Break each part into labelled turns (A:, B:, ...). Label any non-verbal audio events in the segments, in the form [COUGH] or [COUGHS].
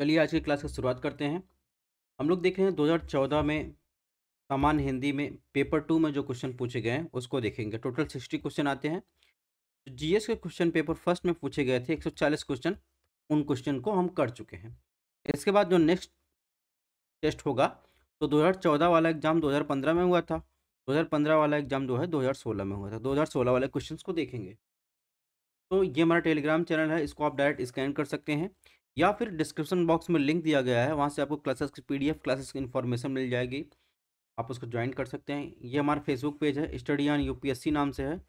A: चलिए आज की क्लास की शुरुआत करते हैं। हम लोग देख रहे हैं 2014 में सामान्य हिंदी में पेपर टू में जो क्वेश्चन पूछे गए हैं, उसको देखेंगे। टोटल सिक्सटी क्वेश्चन आते हैं। जीएस के क्वेश्चन पेपर फ़र्स्ट में पूछे गए थे 140 क्वेश्चन, उन क्वेश्चन को हम कर चुके हैं। इसके बाद जो नेक्स्ट टेस्ट होगा तो 2014 वाला एग्ज़ाम 2015 में हुआ था। 2015 वाला एग्ज़ाम जो है 2016 में हुआ था। 2016 वाले क्वेश्चन को देखेंगे। तो ये हमारा टेलीग्राम चैनल है, इसको आप डायरेक्ट स्कैन कर सकते हैं। या फिर डिस्क्रिप्शन बॉक्स में लिंक दिया गया है, वहाँ से आपको क्लासेस की पीडीएफ क्लासेस की इन्फॉर्मेशन मिल जाएगी। आप उसको ज्वाइन कर सकते हैं। ये हमारा फेसबुक पेज है स्टडी ऑन यूपीएससी नाम से है।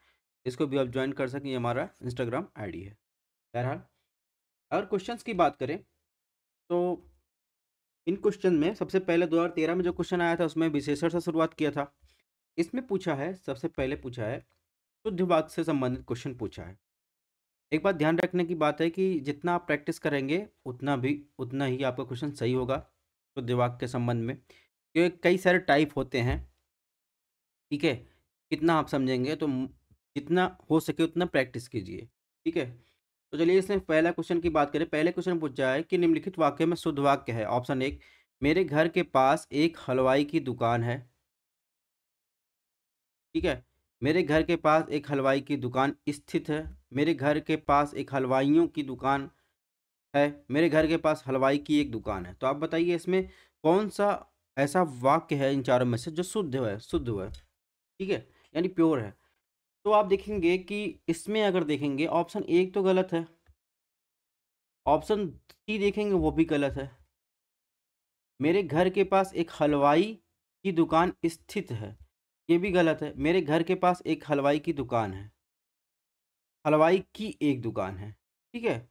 A: इसको भी आप ज्वाइन कर सकें, ये हमारा इंस्टाग्राम आईडी है। बहरहाल, अगर क्वेश्चन की बात करें तो इन क्वेश्चन में सबसे पहले दो हज़ार तेरह में जो क्वेश्चन आया था, उसमें विशेषण से शुरुआत किया था। इसमें पूछा है, सबसे पहले पूछा है, शुद्ध वाक्य से संबंधित क्वेश्चन पूछा है। एक बात ध्यान रखने की बात है कि जितना आप प्रैक्टिस करेंगे, उतना भी, उतना ही आपका क्वेश्चन सही होगा शुद्ध वाक्य के संबंध में। क्योंकि कई सारे टाइप होते हैं, ठीक है? कितना आप समझेंगे तो जितना हो सके उतना प्रैक्टिस कीजिए, ठीक है? तो चलिए इसमें पहला क्वेश्चन की बात करें। पहले क्वेश्चन पूछा है कि निम्नलिखित वाक्य में शुद्ध वाक्य है। ऑप्शन एक, मेरे घर के पास एक हलवाई की दुकान है। ठीक है? मेरे घर के पास एक हलवाई की दुकान स्थित है। मेरे घर के पास एक हलवाइयों की दुकान है, मेरे घर के पास हलवाई की एक दुकान है। तो आप बताइए इसमें कौन सा ऐसा वाक्य है इन चारों में से जो शुद्ध है शुद्ध है? ठीक है, यानी प्योर है। तो आप देखेंगे कि इसमें अगर देखेंगे, ऑप्शन एक तो गलत है। ऑप्शन सी देखेंगे, वो भी गलत है। मेरे घर के पास एक हलवाई की दुकान स्थित है, ये भी गलत है। मेरे घर के पास एक हलवाई की दुकान है। हलवाई की एक दुकान है, ठीक है?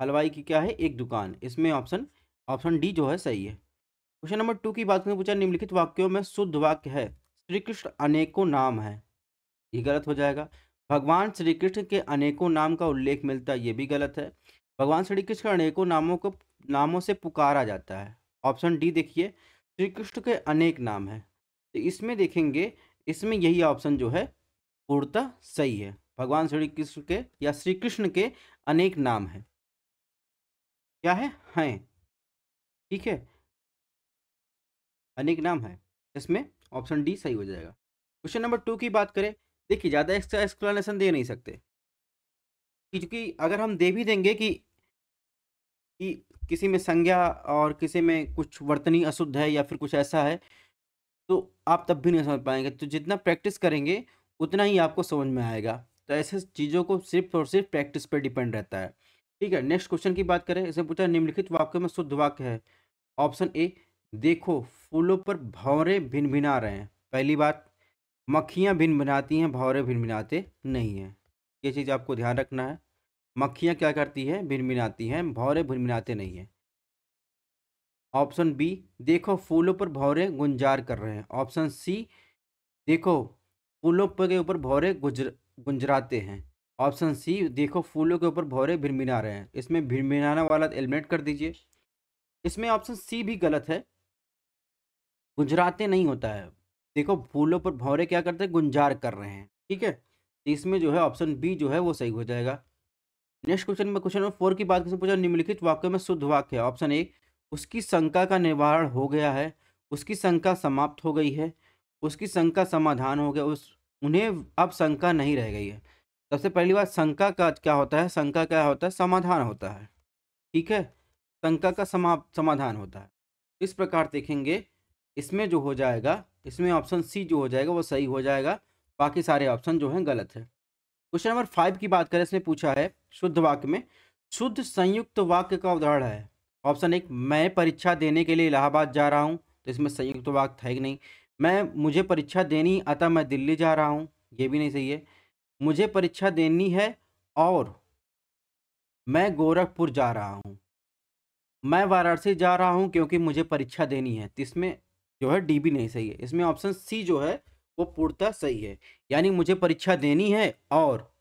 A: हलवाई की क्या है? एक दुकान। इसमें ऑप्शन ऑप्शन डी जो है सही है। क्वेश्चन नंबर टू की बात करें पूछा, निम्नलिखित वाक्यों में शुद्ध वाक्य है। श्री कृष्ण अनेकों नाम है। ये गलत हो जाएगा। भगवान श्री कृष्ण के अनेकों नाम का उल्लेख मिलता है, ये भी गलत है। भगवान श्री कृष्ण के अनेकों नामों को, नामों से पुकारा जाता है। ऑप्शन डी देखिए श्री कृष्ण के अनेक नाम है। तो इसमें देखेंगे, इसमें यही ऑप्शन जो है, पूर्णतः सही है। भगवान श्री कृष्ण के या श्री कृष्ण के अनेक नाम हैं। क्या है? हैं। ठीक है। अनेक नाम है। इसमें ऑप्शन डी सही हो जाएगा। क्वेश्चन नंबर टू की बात करें, देखिए, ज़्यादा एक्स्ट्रा एक्सप्लेनेशन दे नहीं सकते। क्योंकि अगर हम दे भी देंगे कि कि किसी में संज्ञा और किसी में कुछ वर्तनी अशुद्ध है या फिर कुछ ऐसा है तो आप तब भी नहीं समझ पाएँगे। तो जितना प्रैक्टिस करेंगे, उतना ही आपको समझ में आएगा। तो ऐसे चीज़ों को सिर्फ़ और सिर्फ़ प्रैक्टिस पर डिपेंड रहता है। ठीक है, नेक्स्ट क्वेश्चन की बात करें इसे पूछा, निम्नलिखित वाक्य में शुद्ध वाक्य है? ऑप्शन ए, देखो, फूलों पर भौरे भिन भिना रहे हैं। पहली बात, मक्खियाँ भिन भिनाती हैं भौरे भिन भिनाते नहीं हैं। ये चीज़ आपको ध्यान रखना है। मक्खियाँ क्या करती हैं? भिन भिनाती हैं भौरे भिन भिनाते नहीं हैं। ऑप्शन बी, देखो, फूलों पर भौरे गुंजार कर रहे हैं। ऑप्शन सी, देखो, फूलों पर के ऊपर भौरे गुजर गुंजराते हैं। ऑप्शन सी, देखो फूलों के ऊपर भौरे भिनभिना रहे हैं। इसमें भिनभिनाना वाला एलिमेंट कर दीजिए। इसमें ऑप्शन सी भी गलत है। गुंजराते नहीं होता है। देखो फूलों पर भौरे क्या करते हैं? गुंजार कर रहे हैं। ठीक है? इसमें जो है ऑप्शन बी जो है वो सही हो जाएगा। नेक्स्ट क्वेश्चन में, क्वेश्चन नंबर फोर की बात पूछा, निम्नलिखित वाक्य में शुद्ध वाक्य है। ऑप्शन ए, उसकी शंका का निवारण हो गया है। उसकी शंका समाप्त हो गई है। उसकी शंका समाधान हो गया। उस उन्हें अब शंका नहीं रह गई है। सबसे पहली बात, शंका का क्या होता है? शंका क्या होता है? समाधान होता है। ठीक है? शंका का समा, समाधान होता है। इस प्रकार देखेंगे, इसमें जो हो जाएगा, इसमें ऑप्शन सी जो हो जाएगा, वो सही हो जाएगा। बाकी सारे ऑप्शन जो हैं, गलत है। क्वेश्चन नंबर फाइव की बात करें, इसने पूछा है शुद्ध वाक्य में। शुद्ध संयुक्त वाक्य का उदाहरण है। ऑप्शन एक, मैं परीक्षा देने के लिए इलाहाबाद जा रहा हूँ। तो इसमें संयुक्त वाक्य है कि नहीं। मैं, मुझे परीक्षा देनी, अतः मैं दिल्ली जा रहा हूँ। ये भी नहीं सही है। मुझे परीक्षा देनी है और मैं गोरखपुर जा रहा हूँ। मैं वाराणसी जा रहा हूँ क्योंकि मुझे परीक्षा देनी है। तो इसमें जो है डी भी नहीं सही है। इसमें ऑप्शन सी जो है, वो पूर्णतः सही है। यानी मुझे परीक्षा देनी है और,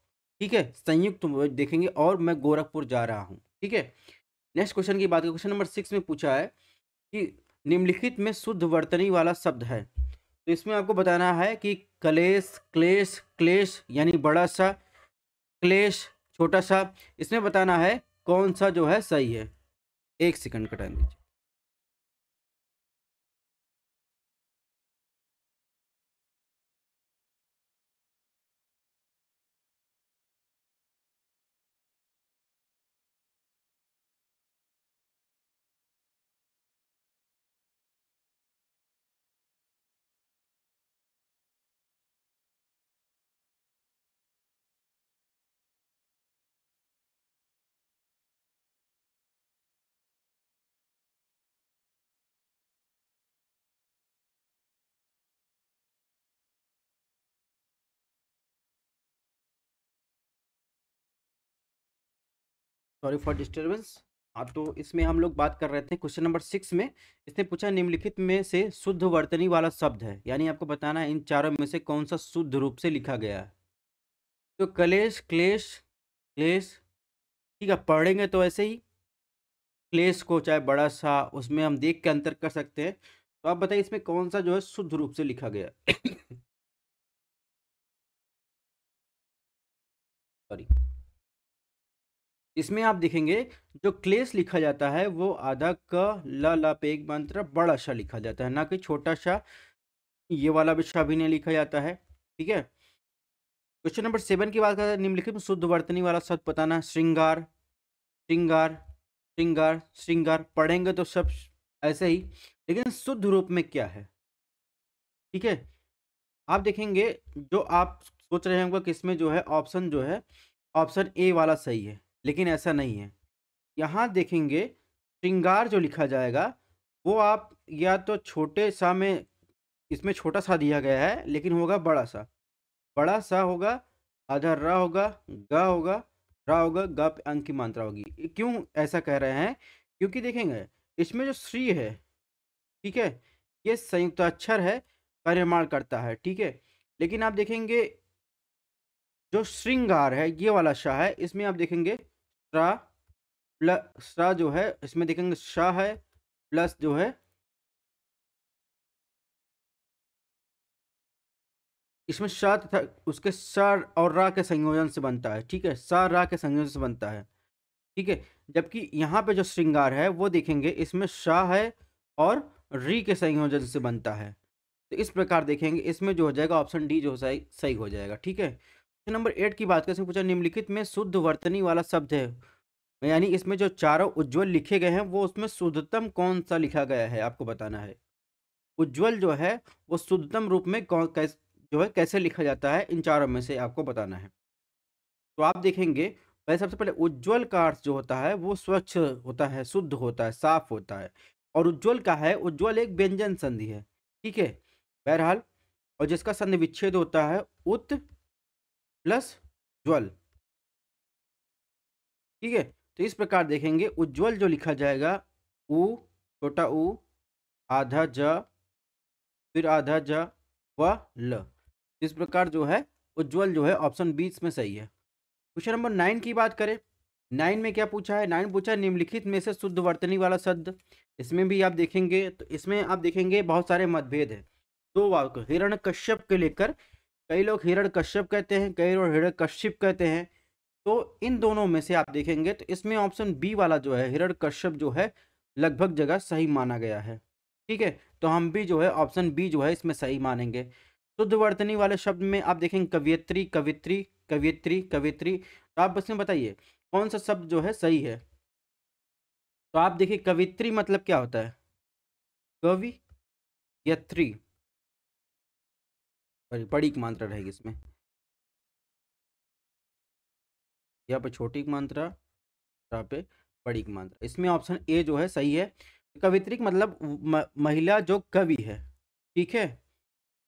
A: ठीक है, संयुक्त देखेंगे और मैं गोरखपुर जा रहा हूँ। ठीक है? नेक्स्ट क्वेश्चन की बात क्वेश्चन नंबर सिक्स में पूछा है कि निम्नलिखित में शुद्ध वर्तनी वाला शब्द है। तो इसमें आपको बताना है कि कलेश, क्लेश क्लेश, यानी बड़ा सा, क्लेश, छोटा सा, इसमें बताना है कौन सा जो है सही है। एक सेकंड का टाइम दीजिए। सॉरी फॉर डिस्टर्बेंस हाँ तो इसमें हम लोग बात कर रहे थे क्वेश्चन नंबर सिक्स में। इसने पूछा, निम्नलिखित में से शुद्ध वर्तनी वाला शब्द है? यानी आपको बताना है इन चारों में से कौन सा शुद्ध रूप से लिखा गया है। तो कलेश, क्लेश क्लेश, ठीक है, पढ़ेंगे तो ऐसे ही। क्लेश को चाहे बड़ा सा, उसमें हम देख के अंतर कर सकते हैं। तो आप बताइए, इसमें कौन सा जो है शुद्ध रूप से लिखा गया सॉरी [COUGHS] इसमें आप देखेंगे, जो क्लेश लिखा जाता है, वो आधा क, ल ल, पे, एक मंत्र, बड़ा सा लिखा जाता है। ना कि छोटा सा ये वाला भी सा भी नहीं लिखा जाता है, ठीक है? क्वेश्चन नंबर सेवन की बात करते हैं निम्नलिखित में शुद्ध वर्तनी वाला शब्द बताना श्रृंगार श्रृंगार श्रृंगार श्रृंगार, पढ़ेंगे तो सब ऐसे ही, लेकिन शुद्ध रूप में क्या है? ठीक है? आप देखेंगे, जो आप सोच रहे होंगे कि इसमें जो है, ऑप्शन जो है, ऑप्शन ए वाला सही है। लेकिन ऐसा नहीं है। यहाँ देखेंगे, श्रृंगार जो लिखा जाएगा, वो आप या तो छोटे सा में, इसमें छोटा सा दिया गया है, लेकिन होगा बड़ा सा। बड़ा सा होगा, आधा र होगा, ग होगा, रा होगा, ग अंक की मात्रा होगी। क्यों ऐसा कह रहे हैं? क्योंकि देखेंगे, इसमें जो श्री है, ठीक है, ये संयुक्त अक्षर है का निर्माण करता है, ठीक है। लेकिन आप देखेंगे, जो श्रृंगार है, ये वाला शाह है, इसमें आप देखेंगे सा प्लस सा जो है, इसमें देखेंगे शाह है, प्लस जो है इसमें सा तथा उसके सा और रा के संयोजन से बनता है, ठीक है? सा, रा के संयोजन से बनता है, ठीक है? जबकि यहाँ पे जो श्रृंगार है, वो देखेंगे इसमें शाह है और री के संयोजन से बनता है तो इस प्रकार देखेंगे, इसमें जो हो जाएगा, ऑप्शन डी जो सही सही हो जाएगा, ठीक है? नंबर एट की बात कैसे पूछा, निम्नलिखित में शुद्ध वर्तनी वाला शब्द है। यानी इसमें जो चारों उज्जवल लिखे गए हैं, वो उसमें शुद्धतम कौन सा लिखा गया है, आपको बताना है। उज्जवल जो है, वो शुद्धतम रूप में कौन कैसे, जो है, कैसे लिखा जाता है, इन चारों में से आपको बताना है। तो आप देखेंगे, पहले सबसे पहले उज्जवल का अर्थ जो होता है, वो स्वच्छ होता है, शुद्ध होता है, साफ़ होता है। और उज्जवल का है, उज्ज्वल एक व्यंजन संधि है, ठीक है? बहरहाल, और जिसका संधि विच्छेद होता है, उत प्लस ज्वल। ठीक है? तो इस प्रकार देखेंगे, उज्जवल जो लिखा जाएगा, उ छोटा उ, आधा ज, फिर आधा ज व ल। इस प्रकार जो है, उज्जवल जो है, ऑप्शन बीस में सही है। क्वेश्चन नंबर नाइन की बात करें। नाइन में क्या पूछा है? नाइन पूछा है, निम्नलिखित में से शुद्ध वर्तनी वाला शब्द। इसमें भी आप देखेंगे तो इसमें आप देखेंगे, बहुत सारे मतभेद है। दो वाक्य हिरण कश्यप के लेकर कई लोग हिरण कश्यप कहते हैं, कई लोग हिरण कश्यप कहते हैं। तो इन दोनों में से आप देखेंगे तो इसमें ऑप्शन बी वाला जो है हिरण कश्यप जो है, लगभग जगह सही माना गया है। ठीक है? तो हम भी जो है, ऑप्शन बी जो है, इसमें सही मानेंगे। शुद्ध वर्तनी वाले शब्द में आप देखेंगे कवियत्री, कवित्री कवियत्री, कवित्री। तो आप बस में बताइए, कौन सा शब्द जो है, सही है? तो आप देखिए कवित्री मतलब क्या होता है? कवि यत्री। बड़ी मात्रा रहेगी इसमें। यहाँ पे छोटी मात्रा, यहाँ पे बड़ी मात्रा। इसमें ऑप्शन ए जो है सही है। कवित्रिक मतलब महिला जो कवि है, ठीक है?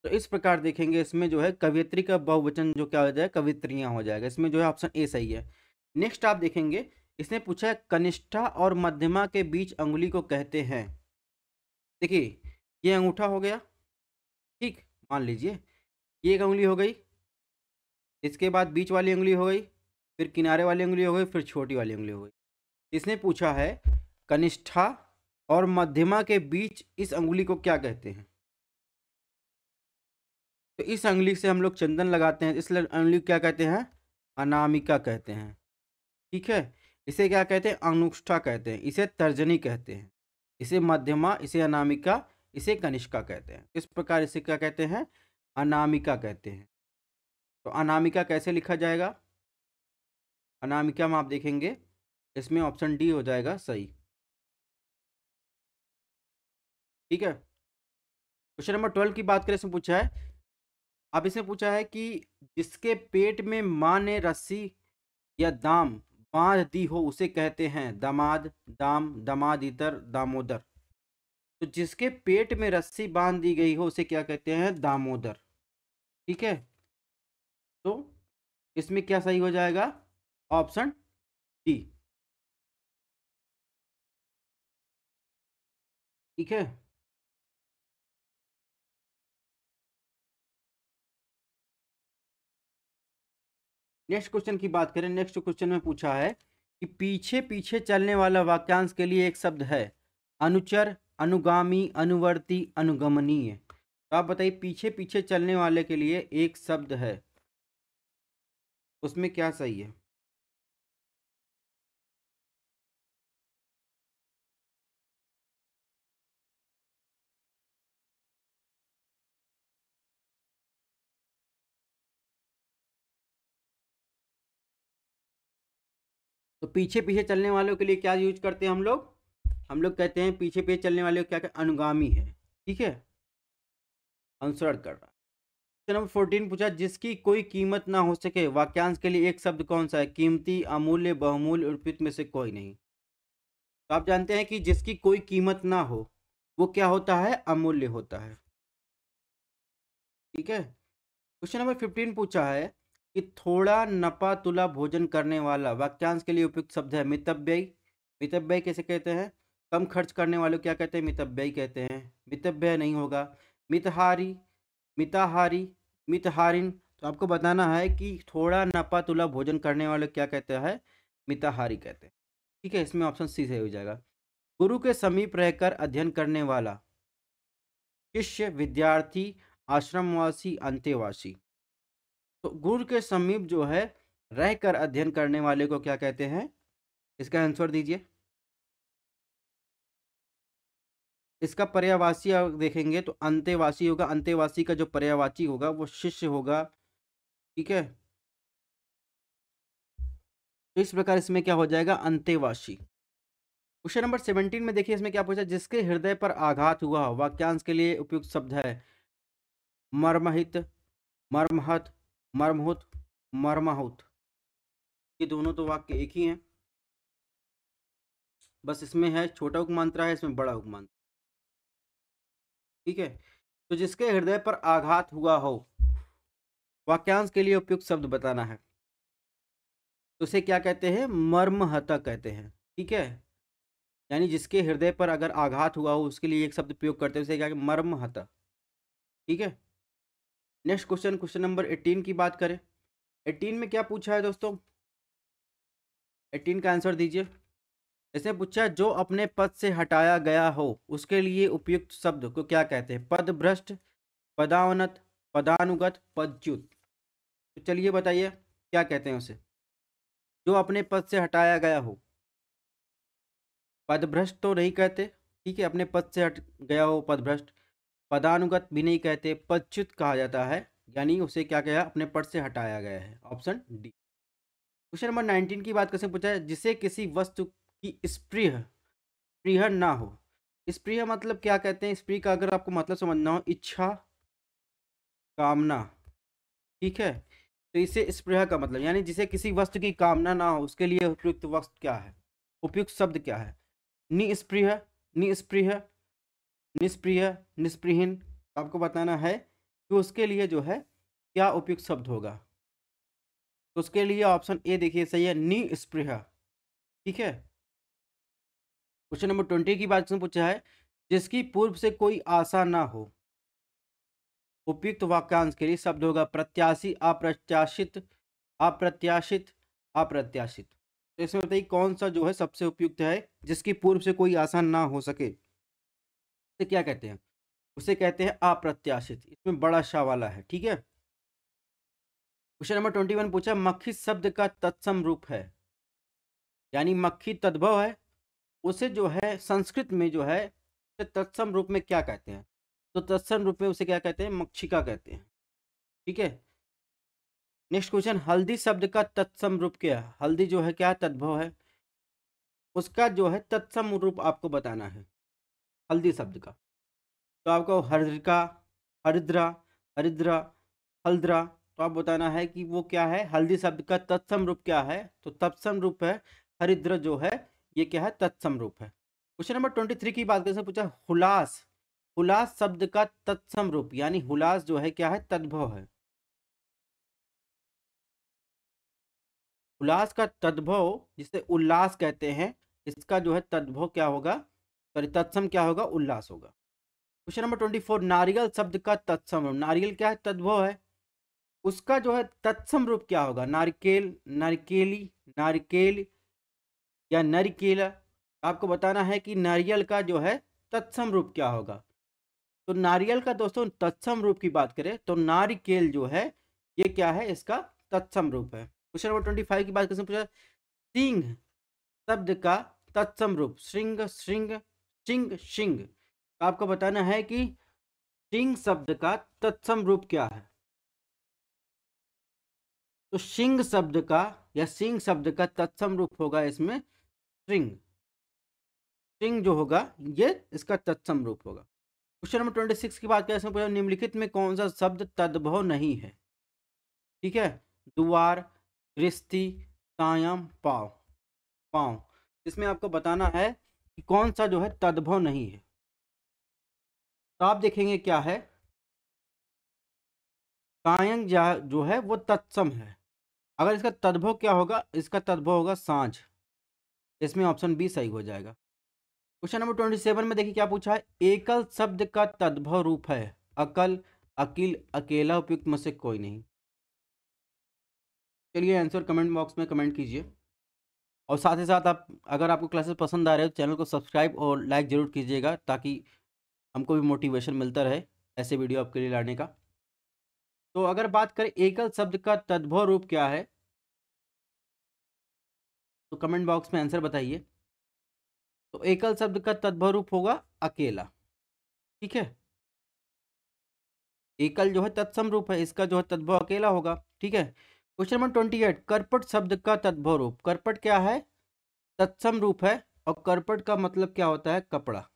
A: तो इस प्रकार देखेंगे इसमें जो है कवित्री का बहुवचन जो क्या हो जाए कवित्रियाँ हो जाएगा। इसमें जो है ऑप्शन ए सही है। नेक्स्ट आप देखेंगे, इसने पूछा है, कनिष्ठा और मध्यमा के बीच अंगुली को कहते हैं। देखिए, ये अंगूठा हो गया, ठीक? मान लीजिए। ये एक उंगली हो गई, इसके बाद बीच वाली उंगली हो गई, फिर किनारे वाली उंगली हो गई, फिर छोटी वाली उंगली हो गई। इसने पूछा है, कनिष्ठा और मध्यमा के बीच इस उंगली को क्या कहते हैं? तो इस उंगली से हम लोग चंदन लगाते हैं इसलिए उंगली क्या कहते हैं? अनामिका कहते हैं। ठीक है? इसे क्या कहते हैं? अनुष्ठा कहते हैं, इसे तर्जनी कहते हैं, इसे मध्यमा, इसे अनामिका, इसे कनिष्का कहते हैं। इस प्रकार इसे क्या कहते हैं? अनामिका कहते हैं। तो अनामिका कैसे लिखा जाएगा? अनामिका में आप देखेंगे, इसमें ऑप्शन डी हो जाएगा सही। ठीक है? क्वेश्चन नंबर ट्वेल्व की बात करें, इसमें पूछा है। अब इसमें पूछा है कि जिसके पेट में माँ ने रस्सी या दाम बाँध दी हो, उसे कहते हैं दामाद, दाम, दामाद इतर, दामोदर। तो जिसके पेट में रस्सी बाँध दी गई हो, उसे क्या कहते हैं? दामोदर। ठीक है? तो इसमें क्या सही हो जाएगा? Option D. ठीक है? नेक्स्ट क्वेश्चन की बात करें। नेक्स्ट क्वेश्चन में पूछा है कि पीछे पीछे चलने वाला वाक्यांश के लिए एक शब्द है। अनुचर अनुगामी, अनुवर्ती, अनुगमनीय। तो आप बताइए पीछे पीछे चलने वाले के लिए एक शब्द है। उसमें क्या सही है? तो पीछे पीछे चलने वालों के लिए क्या यूज़ करते हैं हम लोग? हम लोग कहते हैं, पीछे पीछे चलने वाले क्या क्या अनुगामी है, ठीक है? अनुसरण कर रहा क्वेश्चन नंबर फोर्टीन पूछा, जिसकी कोई कीमत ना हो सके, वाक्यांश के लिए एक शब्द कौन सा है? कीमती, अमूल्य, बहुमूल्य अर्पित में से कोई नहीं। तो आप जानते हैं कि जिसकी कोई कीमत ना हो, वो क्या होता है? अमूल्य होता है। ठीक है? क्वेश्चन नंबर फिफ्टीन पूछा है कि थोड़ा नपा तुला भोजन करने वाला वाक्यांश के लिए उपयुक्त शब्द है मितव्यय। मितव्यय कैसे कहते हैं? कम खर्च करने वाले क्या कहते हैं? मितव्यय कहते हैं। मितव्यय नहीं होगा। मितहारी, मिताहारी, मितहारिन तो आपको बताना है कि थोड़ा नपा तुला भोजन करने वाले क्या कहते हैं? मिताहारी कहते हैं। ठीक है, इसमें ऑप्शन सी सही हो जाएगा। गुरु के समीप रहकर अध्ययन करने वाला। शिष्य, विद्यार्थी, आश्रमवासी, अंत्यवासी। तो गुरु के समीप जो है, रहकर अध्ययन करने वाले को क्या कहते हैं? इसका आंसर दीजिए। इसका पर्यावासी देखेंगे तो अंत्यवासी होगा। अंत्यवासी का जो पर्यावाची होगा, वो शिष्य होगा। ठीक है? इस प्रकार इसमें क्या हो जाएगा? अंत्यवासी। क्वेश्चन नंबर सेवनटीन में देखिए, इसमें क्या पूछा जिसके हृदय पर आघात हुआ, वाक्यांश के लिए उपयुक्त शब्द है। मर्महित, मर्महत, मर्महुत, मर्माहुत। ये दोनों तो वाक्य एक ही हैं। बस इसमें है, छोटा उपमांत्रा है, इसमें बड़ा उपमांत्रा ठीक है? तो जिसके हृदय पर आघात हुआ हो, वाक्यांश के लिए उपयुक्त शब्द बताना है। तो उसे क्या कहते हैं? मर्महता कहते हैं, ठीक है? यानी जिसके हृदय पर अगर आघात हुआ हो, उसके लिए एक शब्द प्रयोग करते हैं, उसे क्या मर्महता ठीक है? Next question question number eighteen की बात करें। एटीन में क्या पूछा है दोस्तों? एटीन का आंसर दीजिए। इसने पूछा, जो अपने पद से हटाया गया हो, उसके लिए उपयुक्त शब्द को क्या कहते हैं? पद भ्रष्ट, पदावनत, पदानुगत, पदच्युत। तो चलिए बताइए, क्या कहते हैं उसे? जो अपने पद से हटाया गया हो। पदभ्रष्ट तो नहीं कहते? ठीक है, अपने पद से हट गया हो पदभ्रष्ट पदानुगत भी नहीं कहते, पदच्युत कहा जाता है। यानी उसे क्या कहा, अपने पद से हटाया गया है। Option D. Question number nineteen की बात कैसे पूछा है, जिसे किसी वस्तु की स्प्रिय स्प्रिय ना हो। स्प्रिय मतलब क्या कहते हैं? स्प्रिय का अगर आपको मतलब समझना हो, इच्छा, कामना, ठीक है? तो इसे स्प्रिय का मतलब यानी जिसे किसी वस्तु की कामना ना हो, उसके लिए उपयुक्त वस्तु क्या है? उपयुक्त शब्द क्या है? निस्प्रिय निस्प्रिय निष्प्रिय निष्प्रिहीन आपको बताना है कि उसके लिए जो है, क्या उपयुक्त शब्द होगा? तो उसके लिए ऑप्शन ए देखिए, सही है निस्पृह ठीक है? क्वेश्चन नंबर ट्वेंटी की बात पूछा है, जिसकी पूर्व से कोई आशा ना हो। उपयुक्त वाक्यांश के लिए शब्द होगा प्रत्याशी, अप्रत्याशित अप्रत्याशित अप्रत्याशित। तो इसमें बताइए कौन सा जो है सबसे उपयुक्त है, जिसकी पूर्व से कोई आशा ना हो सके? तो क्या कहते हैं? उसे कहते हैं अप्रत्याशित। इसमें बड़ा शाह वाला है, ठीक है? क्वेश्चन नंबर ट्वेंटी वन पूछा, मक्खी शब्द का तत्सम रूप है। यानी मक्खी तद्भव है उसे जो है, संस्कृत में जो है तत्सम रूप में क्या कहते हैं? तो तत्सम रूप में उसे क्या कहते हैं? मक्षिका कहते हैं। ठीक है? नेक्स्ट क्वेश्चन, हल्दी शब्द का तत्सम रूप क्या है? हल्दी जो है, क्या तद्भव है? उसका जो है, तत्सम रूप आपको बताना है, हल्दी शब्द का। तो आपको हरिद्रिका हरिद्रा हरिद्रा, हल्द्रा तो आप बताना है कि वो क्या है? हल्दी शब्द का तत्सम रूप क्या है? तो तत्सम रूप है, हरिद्र जो है ये क्या है? तत्सम रूप है। क्वेश्चन नंबर ट्वेंटी थ्री की बात कैसे पूछा, हुलास हुलास शब्द का तत्सम रूप यानी हुलास जो है, क्या है? तद्भव है। उल्लास का तद्भव, जिसे उल्लास कहते हैं, इसका जो है तद्भव क्या होगा? सॉरी, तत्सम क्या होगा? उल्लास होगा। क्वेश्चन नंबर ट्वेंटी फोर, नारियल शब्द का तत्सम रूप नारियल क्या है? तद्भव है। उसका जो है तत्सम रूप क्या होगा? नारिकेल, नारिकेली, नारिकेल या नरिकेला, आपको बताना है कि नारियल का जो है तत्सम रूप क्या होगा? तो नारियल का दोस्तों, तत्सम रूप की बात करें तो नारिकेल जो है, ये क्या है? इसका तत्सम रूप है। क्वेश्चन नंबर ट्वेंटी फाइव की बात करें पूछा सिंह शब्द का तत्सम रूप, श्रृंग श्रृंग सिंह सिंह आपको बताना है कि सिंह शब्द का तत्सम रूप क्या है? तो सिंह शब्द का या सिंह शब्द का तत्सम रूप होगा इसमें स्ट्रिंग। स्ट्रिंग जो होगा, ये इसका तत्सम रूप होगा। क्वेश्चन नंबर ट्वेंटी सिक्स की बात करें, इसमें निम्नलिखित में कौन सा शब्द तद्भव नहीं है? ठीक है? दुआर, रिश्ती, कायम, पाव। पाव। इसमें आपको बताना है कि कौन सा जो है तद्भव नहीं है। तो आप देखेंगे क्या है? कायंग जो है वो तत्सम है। अगर इसका तद्भव क्या होगा? इसका तद्भव होगा साँझ। इसमें ऑप्शन बी सही हो जाएगा। क्वेश्चन नंबर ट्वेंटी सेवन में देखिए क्या पूछा है? एकल शब्द का तद्भव रूप है। अकल, अकिल, अकेला उपयुक्त में से कोई नहीं। चलिए आंसर कमेंट बॉक्स में कमेंट कीजिए। और साथ ही साथ आप, अगर आपको क्लासेस पसंद आ रहे हो, चैनल को सब्सक्राइब और लाइक ज़रूर कीजिएगा ताकि हमको भी मोटिवेशन मिलता रहे ऐसे वीडियो आपके लिए लाने का। तो अगर बात करें एकल शब्द का तद्भव रूप क्या है? तो कमेंट बॉक्स में आंसर बताइए। तो एकल शब्द का तद्भव रूप होगा अकेला। ठीक है? एकल जो है तत्सम रूप है, इसका जो है तद्भव अकेला होगा। ठीक है? क्वेश्चन नंबर ट्वेंटी एट, करपट शब्द का तद्भव रूप करपट क्या है? तत्सम रूप है, और करपट का मतलब क्या होता है? कपड़ा।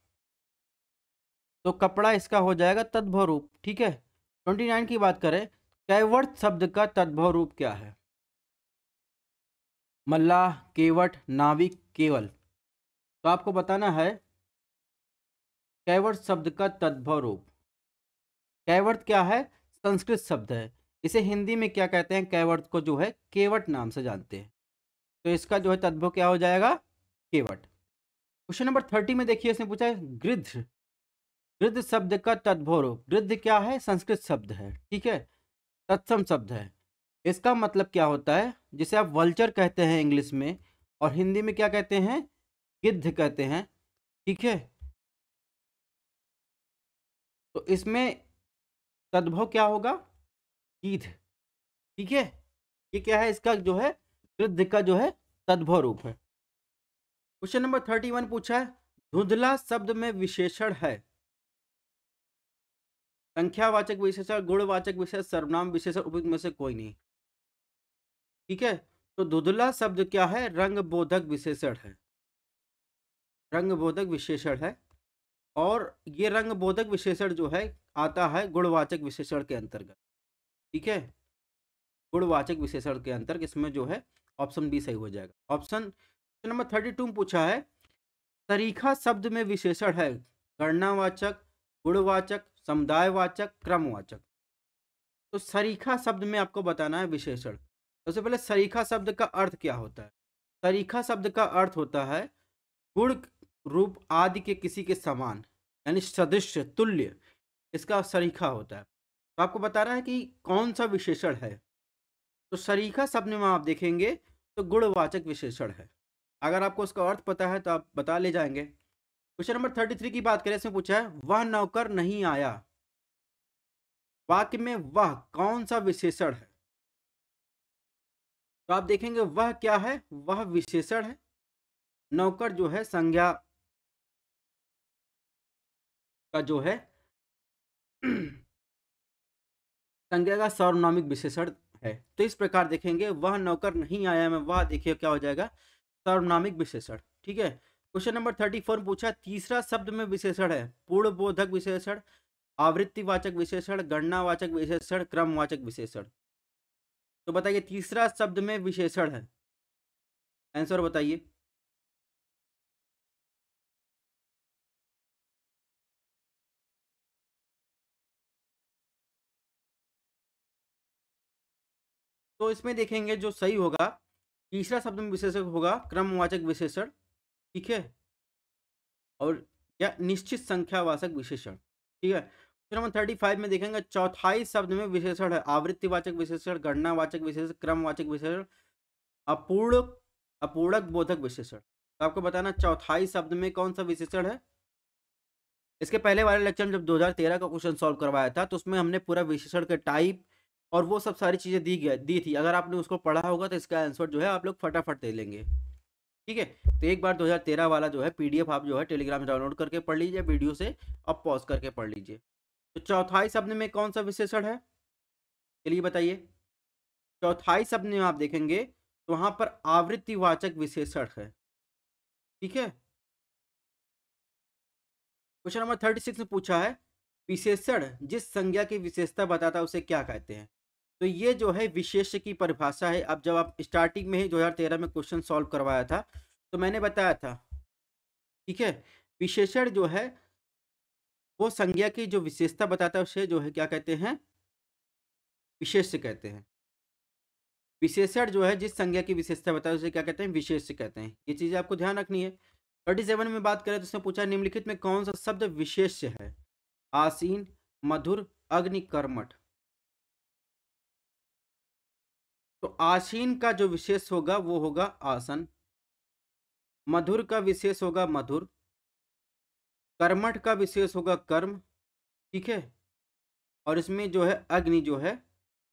A: तो कपड़ा इसका हो जाएगा तद्भव रूप ठीक है? ट्वेंटी नाइन की बात करें, कैवर्त शब्द का तद्भव रूप क्या है? मल्लाह केवट, नाविक, केवल। तो आपको बताना है कैवर्त शब्द का तद्भव रूप। कैवर्त क्या है? संस्कृत शब्द है। इसे हिंदी में क्या कहते हैं? कैवर्त को जो है, केवट नाम से जानते हैं। तो इसका जो है, तद्भव क्या हो जाएगा? केवट। क्वेश्चन नंबर थर्टी में देखिए, इसने पूछा है, गृद्ध। गृद्ध शब्द का तद्भव रूप। गृद्ध क्या है? संस्कृत शब्द है। ठीक है? तत्सम शब्द है। इसका मतलब क्या होता है? जिसे आप वल्चर कहते हैं इंग्लिश में और हिंदी में क्या कहते हैं? गिद्ध कहते हैं। ठीक है? तो इसमें तद्भव क्या होगा? गिद्ध ठीक है? ये क्या है? इसका जो है गिद्ध का जो है तद्भव रूप है। क्वेश्चन नंबर थर्टी वन पूछा है। धुंधला शब्द में विशेषण है। संख्यावाचक विशेषण, गुणवाचक विशेष सर्वनाम विशेषण, उपयुक्त में से कोई नहीं। ठीक है? तो धुधला शब्द क्या है? रंग बोधक विशेषण है। रंग बोधक विशेषण है और ये रंग बोधक विशेषण जो है, आता है गुणवाचक विशेषण के अंतर्गत। ठीक है? गुणवाचक विशेषण के अंतर्गत इसमें जो है ऑप्शन बी सही हो जाएगा। ऑप्शन नंबर थर्टी टू पूछा है तरीखा शब्द में विशेषण है, गणनावाचक, गुणवाचक, समुदायवाचक, क्रमवाचक। तो सरीखा शब्द में आपको बताना है विशेषण। सबसे पहले सरीखा शब्द का अर्थ क्या होता है? सरीखा शब्द का अर्थ होता है गुण रूप आदि के किसी के समान, यानी सदृश तुल्य, इसका सरीखा होता है। तो आपको बता रहा है कि कौन सा विशेषण है? तो सरीखा शब्द में आप देखेंगे तो गुणवाचक विशेषण है। अगर आपको उसका अर्थ पता है तो आप बता ले जाएँगे। क्वेश्चन नंबर थर्टी थ्री की बात करें, इसमें पूछा है, वह नौकर नहीं आया। वाक्य में वह कौन सा विशेषण है? तो आप देखेंगे वह क्या है? वह विशेषण है। नौकर जो है, संज्ञा का जो है, संज्ञा का सर्वनामिक विशेषण है। तो इस प्रकार देखेंगे, वह नौकर नहीं आया मैं वह देखिए क्या हो जाएगा, सर्वनामिक विशेषण, ठीक है? क्वेश्चन नंबर थर्टी फोर पूछा, तीसरा शब्द में विशेषण है पूर्ण बोधक विशेषण, आवृत्तिवाचक विशेषण, गणनावाचक विशेषण, क्रमवाचक विशेषण। तो बताइए, तीसरा शब्द में विशेषण है। आंसर बताइए। तो इसमें देखेंगे जो सही होगा, तीसरा शब्द में विशेषण होगा, क्रमवाचक विशेषण, ठीक है? और या निश्चित संख्यावाचक विशेषण, ठीक है? नंबर थर्टी फाइव में देखेंगे, चौथाई शब्द में विशेषण है, आवृत्तिवाचक विशेषण, गणनावाचक विशेषण, क्रमवाचक विशेषण अपूर्ण अपूर्णक बोधक विशेषण। तो आपको बताना चौथाई शब्द में कौन सा विशेषण है? इसके पहले वाले लेक्चर में जब 2013 का क्वेश्चन सॉल्व करवाया था तो उसमें हमने पूरा विशेषण के टाइप और वो सब सारी चीज़ें दी गई, दी थी। अगर आपने उसको पढ़ा होगा तो इसका आंसर जो है, आप लोग फटाफट दे लेंगे। ठीक है? तो एक बार 2013 वाला जो है पीडीएफ आप जो है, टेलीग्राम डाउनलोड करके पढ़ लीजिए, वीडियो से अब पॉज करके पढ़ लीजिए। तो चौथाई शब्द में कौन सा विशेषण है? चलिए बताइए। चौथाई शब्द में आप देखेंगे तो वहाँ पर आवृत्तिवाचक विशेषण है। ठीक है? क्वेश्चन नंबर थर्टी सिक्स में पूछा है, विशेषण जिस संज्ञा की विशेषता बताता है उसे क्या कहते हैं? तो ये जो है विशेष की परिभाषा है। अब जब आप स्टार्टिंग में ही 2013 में क्वेश्चन सॉल्व करवाया था तो मैंने बताया था। ठीक है? विशेषण जो है वो संज्ञा की जो विशेषता बताता है, उसे जो है, क्या कहते हैं? विशेष कहते हैं। विशेषण जो है, जिस संज्ञा की विशेषता बताता है, उसे क्या कहते हैं? विशेष कहते हैं। ये चीज़ें आपको ध्यान रखनी है। थर्टी सेवन में बात करें तो उसने पूछा, निम्नलिखित में कौन सा शब्द विशेष है? आसीन, मधुर अग्निकर्मठ तो आसीन का जो विशेष होगा, वो होगा आसन। मधुर का विशेष होगा मधुर। कर्मठ का विशेष होगा कर्म, ठीक है? और इसमें जो है अग्नि जो है,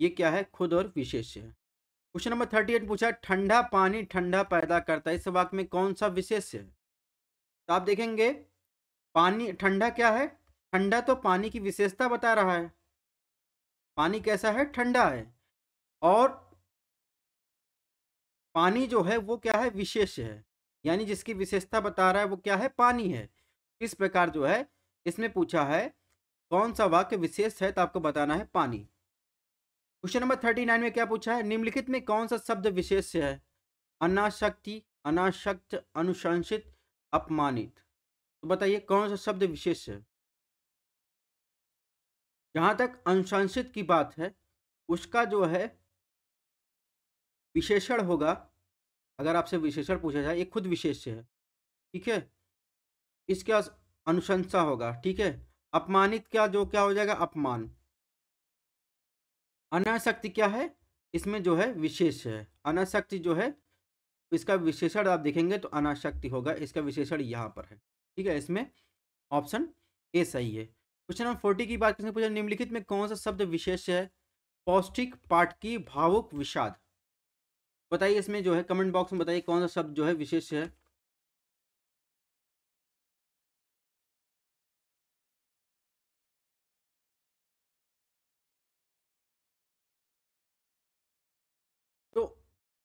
A: ये क्या है? खुद और विशेष है। क्वेश्चन नंबर थर्टी एट पूछा, ठंडा पानी ठंडा पैदा करता है। इस वाक्य में कौन सा विशेष है? तो आप देखेंगे, पानी, ठंडा क्या है? ठंडा तो पानी की विशेषता बता रहा है। पानी कैसा है? ठंडा है। और पानी जो है, वो क्या है? विशेष है। यानी जिसकी विशेषता बता रहा है, वो क्या है? पानी है। इस प्रकार जो है इसमें पूछा है कौन सा वाक्य विशेष है तो आपको बताना है पानी। क्वेश्चन नंबर थर्टी नाइन में क्या पूछा है? निम्नलिखित में कौन सा शब्द विशेष है? अनाशक्ति, अनाशक्त, अनुशंसित, अपमानित। तो बताइए कौन सा शब्द विशेष है? जहाँ तक अनुशंसित की बात है, उसका जो है विशेषण होगा। अगर आपसे विशेषण पूछा जाए, ये खुद विशेष है। ठीक है? इसके अनुशंसा होगा, ठीक है? अपमानित क्या, जो क्या हो जाएगा, अपमान। अनाशक्ति क्या है? इसमें जो है, विशेष है। अनाशक्ति जो है, इसका विशेषण आप देखेंगे तो अनाशक्ति होगा, इसका विशेषण यहाँ पर है। ठीक है, इसमें ऑप्शन ए सही है। क्वेश्चन नंबर फोर्टी की बात किसने पूछा? निम्नलिखित में कौन सा शब्द विशेष है? पौष्टिक, पाठ की, भावुक, विषाद। बताइए इसमें जो है, कमेंट बॉक्स में बताइए कौन सा शब्द जो है, विशेष है।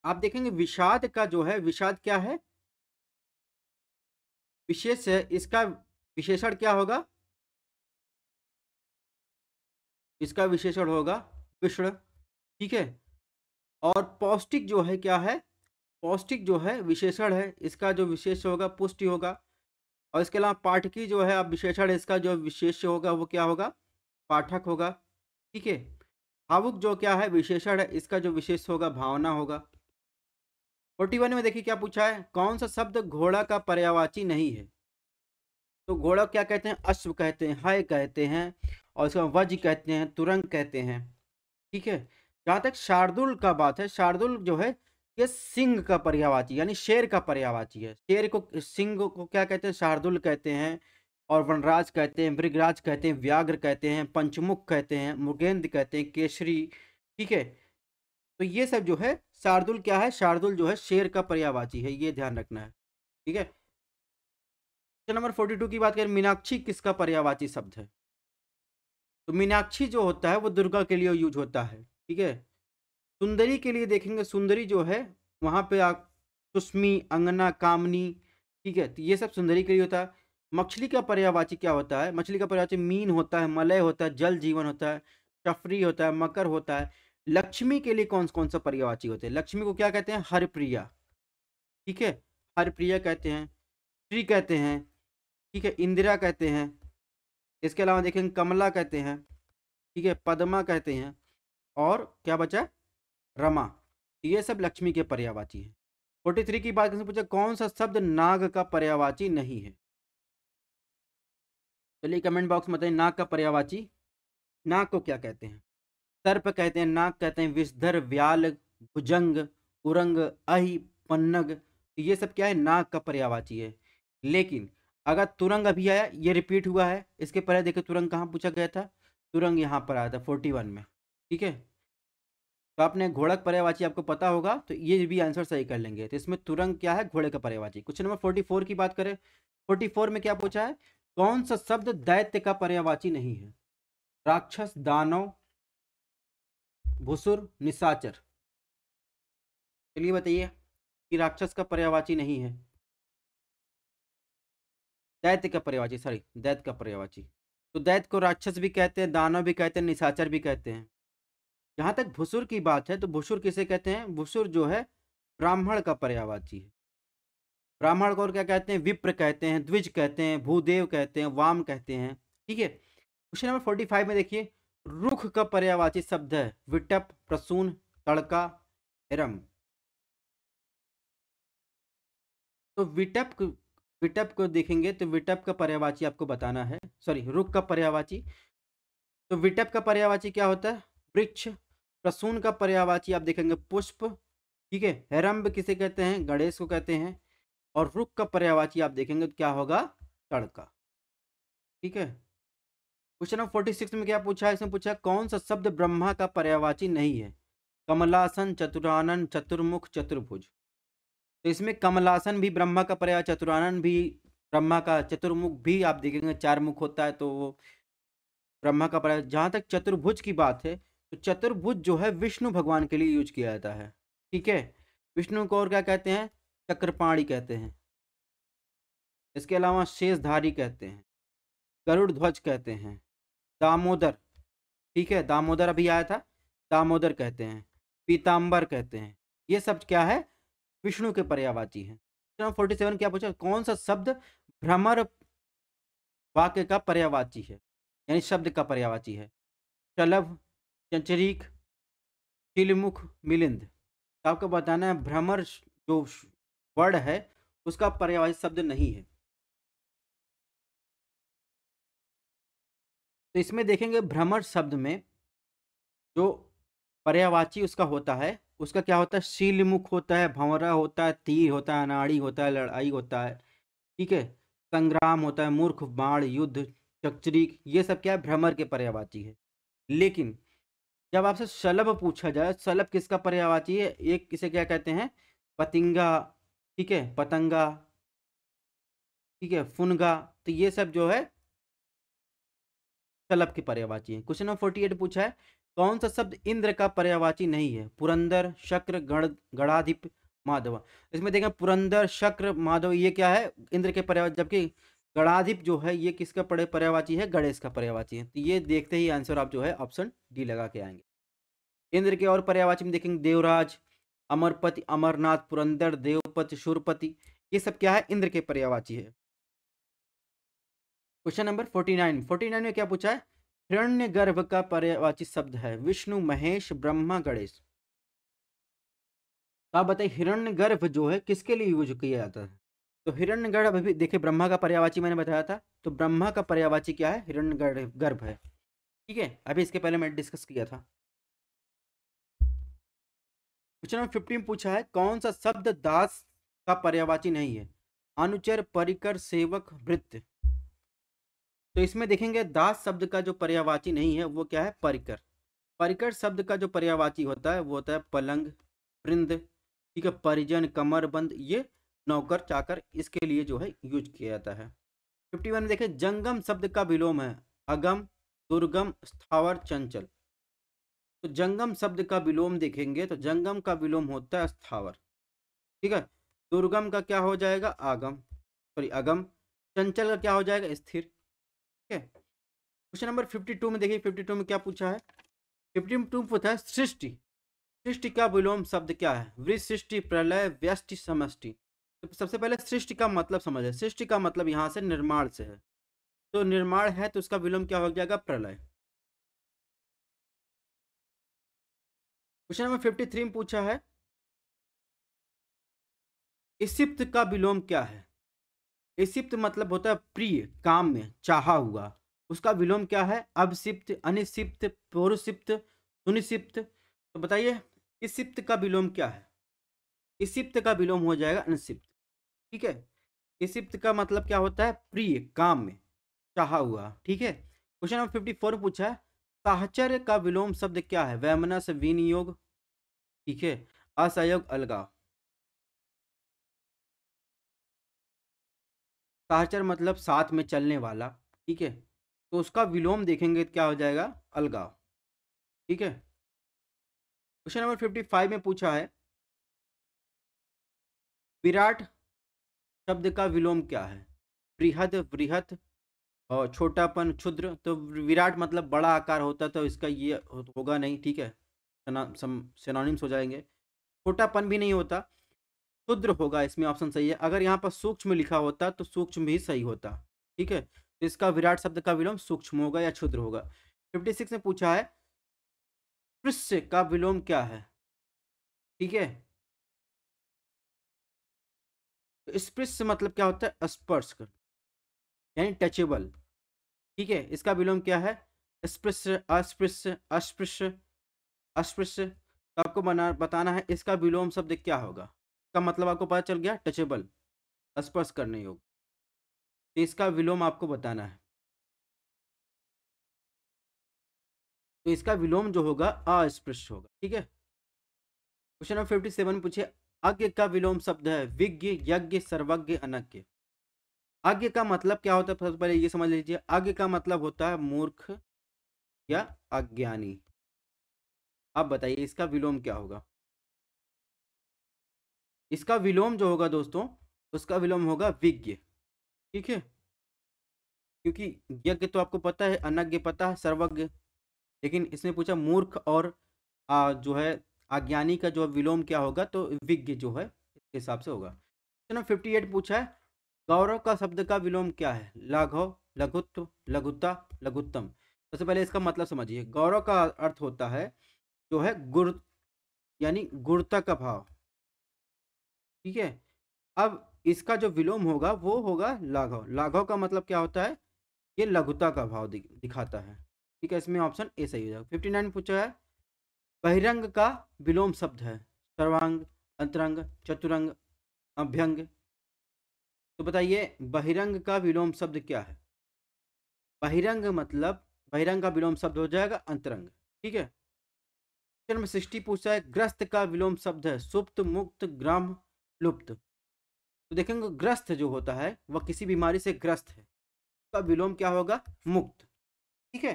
A: आप देखेंगे विषाद का जो है, विषाद क्या है? विशेष इसका विशेषण क्या होगा? इसका विशेषण होगा विष्ण, ठीक है? और पौष्टिक जो है, क्या है? पौष्टिक जो है, विशेषण है, इसका जो विशेष होगा, पुष्टि होगा। और इसके अलावा पाठकी जो है अब विशेषण, इसका जो विशेष होगा, वो क्या होगा? पाठक होगा, ठीक है? भावुक जो क्या है, विशेषण है, इसका जो विशेष होगा, भावना होगा। फोर्टी वन में देखिए क्या पूछा है? कौन सा शब्द घोड़ा का पर्यावाची नहीं है? तो घोड़ा क्या कहते हैं? अश्व कहते हैं, हय कहते हैं और इसका वज कहते हैं, तुरंग कहते हैं। ठीक है? जहाँ तक शार्दुल का बात है, शार्दुल जो है, ये सिंह का पर्यावाची, यानी शेर का पर्यावाची है। शेर को, सिंह को क्या कहते हैं? शार्दुल कहते हैं और वनराज कहते हैं, मृगराज कहते हैं, व्याघ्र कहते हैं, पंचमुख कहते हैं, मुगेंद्र कहते हैं, केसरी। ठीक है? तो ये सब जो है, शार्दुल क्या है? शार्दुल जो है, शेर का पर्यावाची है, ये ध्यान रखना है, ठीक है? क्वेश्चन नंबर फोर्टी टू की बात करें, मीनाक्षी किसका पर्यावाची शब्द है? तो मीनाक्षी जो होता है, वो दुर्गा के लिए यूज़ होता है, ठीक है? सुंदरी के लिए देखेंगे, सुंदरी जो है, वहाँ पे आप सुष्मी, अंगना, कामनी, ठीक है? तो ये सब सुंदरी के लिए होता है। मछली का पर्यावाची क्या होता है? मछली का पर्यावाची मीन होता है, मलय होता है, जल जीवन होता है, शफरी होता है, मकर होता है। लक्ष्मी के लिए कौन कौन सा पर्यावाची होते हैं? लक्ष्मी को क्या कहते हैं? हरप्रिया। ठीक है? हरप्रिया कहते हैं, श्री कहते हैं, ठीक है? इंदिरा कहते हैं, इसके अलावा देखेंगे कमला कहते हैं, ठीक है? पद्मा कहते हैं, और क्या बचा रमा। ये सब लक्ष्मी के पर्यावाची हैं। फोर्टी थ्री की बात पूछा, कौन सा शब्द नाग का पर्यावाची नहीं है? चलिए कमेंट बॉक्स में बताइए, नाग का पर्यावाची, नाग को क्या कहते हैं? सर्प कहते हैं नाग कहते हैं, विषधर, व्याल, भुजंग, उरंग, अहि, पन्नग तो ये सब क्या है? नाग का पर्यावाची है। लेकिन अगर तुरंग अभी आया, ये रिपीट हुआ है, इसके पहले देखो तुरंग कहाँ पूछा गया था? तुरंग यहाँ पर आया था फोर्टी वन में, ठीक है? तो आपने घोड़क पर्यावाची आपको पता होगा तो ये भी आंसर सही कर लेंगे। तो इसमें तुरंग क्या है? घोड़े का पर्यावाची। क्वेश्चन नंबर फोर्टी फोर की बात करें फोर्टी फोर में क्या पूछा है? कौन सा शब्द दैत्य का पर्यावाची नहीं है? राक्षस, दानव भुसुर निशाचर। चलिए बताइए कि राक्षस का पर्यावाची नहीं है। दैत्य का पर्यावाची सॉरी दैत्य का पर्यावाची तो दैत्य को राक्षस भी कहते हैं, दानव भी कहते हैं, निशाचर भी कहते हैं। जहाँ तक भुसुर की बात है तो भुसुर किसे कहते हैं? भुसुर जो है, ब्राह्मण का पर्यावाची है। ब्राह्मण को और क्या कहते हैं? विप्र कहते हैं, द्विज कहते हैं, भूदेव कहते हैं, वाम कहते हैं। ठीक है, क्वेश्चन नंबर फोर्टी फाइव में देखिए। रुख का पर्यावाची शब्द है। विटप, प्रसून, तड़का हिरम तो विटप विटप को देखेंगे तो विटप का पर्यावाची आपको बताना है। सॉरी, रुख का पर्यावाची। तो विटप का पर्यावाची क्या होता है? वृक्ष। प्रसून का पर्यावाची आप देखेंगे पुष्प, ठीक है? हेरम्ब किसे कहते हैं? गणेश को कहते हैं। और रुख का पर्यावाची आप देखेंगे तो क्या होगा? तड़का। ठीक है? क्वेश्चन नंबर फोर्टी सिक्स में क्या पूछा है? इसमें पूछा कौन सा शब्द ब्रह्मा का पर्यावाची नहीं है? कमलासन, चतुरानन, चतुर्मुख, चतुर्भुज। तो इसमें कमलासन भी ब्रह्मा का पर्याय, चतुरानन भी ब्रह्मा का, चतुर्मुख भी, आप देखेंगे चार मुख होता है तो वो ब्रह्मा का पर्याय। जहाँ तक चतुर्भुज की बात है तो चतुर्भुज जो है विष्णु भगवान के लिए यूज़ किया जाता है। ठीक है? विष्णु को और क्या कहते हैं? चक्रपाणी कहते हैं। इसके अलावा शेषधारी कहते हैं। गरुड़ ध्वज कहते हैं। दामोदर। ठीक है, दामोदर अभी आया था, दामोदर कहते हैं पीताम्बर कहते हैं। ये शब्द क्या है? विष्णु के पर्यावाची है। फोर्टी सेवन क्या पूछा? कौन सा शब्द भ्रमर वाक्य का पर्यावाची है? यानी शब्द का पर्यावाची है। चलभ चंचरीक तिलमुख मिलिंद। तो आपको बताना है, भ्रमर जो वर्ड है, उसका पर्यावाची शब्द नहीं है। तो इसमें देखेंगे भ्रमर शब्द में जो पर्यावाची उसका होता है, उसका क्या होता है? शीलमुख होता है, भंवरा होता है, तीर होता है, अनाड़ी होता है, लड़ाई होता है, ठीक है? संग्राम होता है, मूर्ख, बाण, युद्ध, चक्चरी, ये सब क्या है? भ्रमर के पर्यावाची है। लेकिन जब आपसे शलभ पूछा जाए, शलभ किसका पर्यावाची है? एक किसे क्या कहते हैं? पतिंगा, ठीक है? पतंगा, ठीक है? फुनगा तो ये सब जो है शलभ की पर्यावाची है। क्वेश्चन नंबर फोर्टी एट पूछा है, कौन सा शब्द इंद्र का पर्यावाची नहीं है? पुरंदर, शक्र, गण, गणाधिप, माधव। इसमें देखें, पुरंदर, शक्र, माधव, ये क्या है? इंद्र के पर्यावाची जबकि गणाधिप जो है, ये किसका पड़े, पर्यावाची है? गणेश का पर्यावाची है। तो ये देखते ही आंसर आप जो है, ऑप्शन डी लगा के आएँगे। इंद्र के और पर्यावाची में देखेंगे, देवराज, अमरपति, अमरनाथ, पुरंदर, देवपति, शूरपति, ये सब क्या है? इंद्र के पर्यावाची है। Question number forty nine forty nine में क्या पूछा है? हिरण्य गर्भ का पर्यावाची शब्द है, विष्णु, महेश, ब्रह्मा, गणेश। तो आप बताइए हिरण्य गर्भ जो है, किसके लिए यूज़ किया जाता है? तो हिरण्य गर्भ अभी देखिए, ब्रह्मा का पर्यावाची मैंने बताया था तो ब्रह्मा का पर्यावाची क्या है? हिरण्य गर्भ है। ठीक है, अभी इसके पहले मैंने डिस्कस किया था। क्वेश्चन नंबर फिफ्टीन पूछा है, कौन सा शब्द दास का पर्यावाची नहीं है? अनुचर, परिकर, सेवक, वृत्त। तो इसमें देखेंगे दास शब्द का जो पर्यावाची नहीं है, वो क्या है? परिकर। परिकर शब्द का जो पर्यावाची होता है, वो होता है पलंग, वृंद, ठीक है? परिजन कमरबंद ये नौकर, चाकर, इसके लिए जो है यूज़ किया जाता है। फिफ्टी वन देखें, जंगम शब्द का विलोम है। अगम, दुर्गम, स्थावर, चंचल। तो जंगम शब्द का विलोम देखेंगे तो जंगम का विलोम होता है स्थावर, ठीक है? दुर्गम का क्या हो जाएगा? आगम। सॉरी, अगम। चंचल का क्या हो जाएगा? स्थिर। ठीक है? क्वेश्चन नंबर फिफ्टी टू में देखिए फिफ्टी टू में क्या पूछा है? फिफ्टी टू में पूछा है, सृष्टि। सृष्टि का विलोम शब्द क्या है? वृ सृष्टि प्रलय, व्यष्टि, समष्टि। तो सबसे पहले सृष्टि का मतलब समझ। सृष्टि का मतलब यहाँ से निर्माण से है। तो निर्माण है तो उसका विलोम क्या हो जाएगा? प्रलय। क्वेश्चन नंबर फिफ्टी थ्री में पूछा है, इसिप्त का विलोम क्या है? इसिप्त मतलब होता है प्रिय, काम में, चाहा हुआ। उसका विलोम क्या है? अभिसिप्त अनिसिप्त पौरुसिप्त सुनिसिप्त। तो बताइए, इसिप्त का विलोम क्या है? इसिप्त का विलोम हो जाएगा अनिसिप्त। ठीक है? इसिप्त का मतलब क्या होता है? प्रिय, काम में, चाहा हुआ। ठीक है? क्वेश्चन नंबर फिफ्टी फोर पूछा है। साहचर्य का विलोम शब्द क्या है? वैमनस, विनियोग। ठीक है? असहयोग, अलगाव। साहचर मतलब साथ में चलने वाला, ठीक है? तो उसका विलोम देखेंगे तो क्या हो जाएगा? अलगाव, ठीक है? क्वेश्चन नंबर फिफ्टी फाइव में पूछा है। विराट शब्द का विलोम क्या है? बृहद बृहत और छोटापन, क्षुद्र तो विराट मतलब बड़ा आकार होता तो इसका ये होगा नहीं, ठीक है? सिनोनिम्स हो जाएँगे। छोटापन भी नहीं होता। क्षुद्र होगा, इसमें ऑप्शन सही है। अगर यहाँ पर सूक्ष्म लिखा होता तो सूक्ष्म भी सही होता, ठीक है? तो इसका विराट शब्द का विलोम सूक्ष्म होगा या क्षुद्र होगा। फिफ्टी सिक्स में पूछा है स्पृश्य का विलोम क्या है? ठीक है? तो स्पृश्य मतलब क्या होता है? स्पर्श यानी टचेबल ठीक है? इसका विलोम क्या है? स्पृश्य, अस्पृश्य अस्पृश्य अस्पृश्य तो आपको बना, बताना है इसका विलोम शब्द क्या होगा? का मतलब आपको पता चल गया टचेबल स्पर्श करने योग तो इसका विलोम आपको बताना है। तो इसका विलोम जो होगा, अस्पृश्य होगा, ठीक है? क्वेश्चन नंबर फिफ्टी सेवन पूछे अज्ञ का विलोम शब्द है विज्ञ, यज्ञ, सर्वज्ञ, अनज्ञ। आज्ञ का मतलब क्या होता है? सबसे पहले ये समझ लीजिए। आज्ञ का मतलब होता है मूर्ख या अज्ञानी। आप बताइए, इसका विलोम क्या होगा? इसका विलोम जो होगा दोस्तों उसका विलोम होगा विज्ञ। ठीक है? क्योंकि यज्ञ तो आपको पता है अनज्ञ पता है सर्वज्ञ। लेकिन इसमें पूछा मूर्ख और आ, जो है अज्ञानी का जो विलोम क्या होगा? तो विज्ञ जो है इसके हिसाब से होगा। चलो फिफ्टी एट पूछा है गौरव का शब्द का विलोम क्या है? लाघव लघुत्व लघुता लघुत्तम। सबसे तो पहले इसका मतलब समझिए। गौरव का अर्थ होता है जो है गुर यानी गुणता का भाव। ठीक है? अब इसका जो विलोम होगा, वो होगा लाघव। लाघव का मतलब क्या होता है? ये लघुता का भाव दिखाता है। ठीक है, इसमें ऑप्शन ए सही हो जाएगा। फिफ्टी नाइन पूछा है। बहिरंग का विलोम शब्द है। सर्वांग, अंतरंग, चतुरंग, अभ्यंग। तो बताइए, बहिरंग का विलोम शब्द क्या है? बहिरंग मतलब बहिरंग का विलोम शब्द हो जाएगा अंतरंग। ठीक है? सिक्सटी पूछा है, ग्रस्त का विलोम शब्द है, सुप्त, मुक्त, ग्राम लुप्त। तो देखेंगे ग्रस्त जो होता है, वह किसी बीमारी से ग्रस्त है। उसका तो विलोम क्या होगा? मुक्त। ठीक है?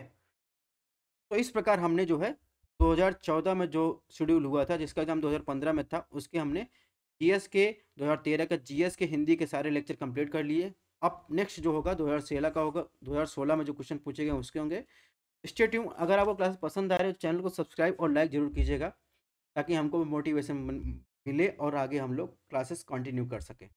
A: तो इस प्रकार हमने जो है 2014 में जो शेड्यूल हुआ था, जिसका एग्ज़ाम 2015 में था, उसके हमने जीएस के 2013 का जीएस के हिंदी के सारे लेक्चर कंप्लीट कर लिए। अब नेक्स्ट जो होगा 2016 का होगा। 2016 में जो क्वेश्चन पूछे गए, उसके होंगे। स्टेट्यू अगर आपको क्लास पसंद आ रहे हो, चैनल को सब्सक्राइब और लाइक ज़रूर कीजिएगा, ताकि हमको मोटिवेशन मिले और आगे हम लोग क्लासेस कंटिन्यू कर सकें।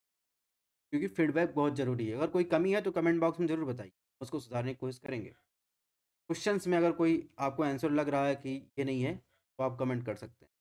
A: क्योंकि फीडबैक बहुत ज़रूरी है। अगर कोई कमी है तो कमेंट बॉक्स में ज़रूर बताइए, उसको सुधारने की कोशिश करेंगे। क्वेश्चंस में अगर कोई आपको आंसर लग रहा है कि ये नहीं है तो आप कमेंट कर सकते हैं।